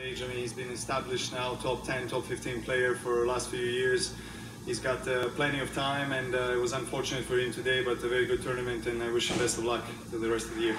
age. I mean, he's been established now, top 10, top 15 player for the last few years. He's got uh, plenty of time, and uh, it was unfortunate for him today, but a very good tournament, and I wish him best of luck for the rest of the year.